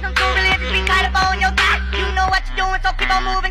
be You know what you're doing, so keep on moving.